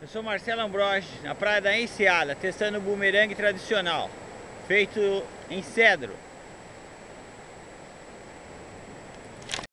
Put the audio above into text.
Eu sou Marcelo Ambrosi, na praia da Enseada, testando o bumerangue tradicional, feito em cedro.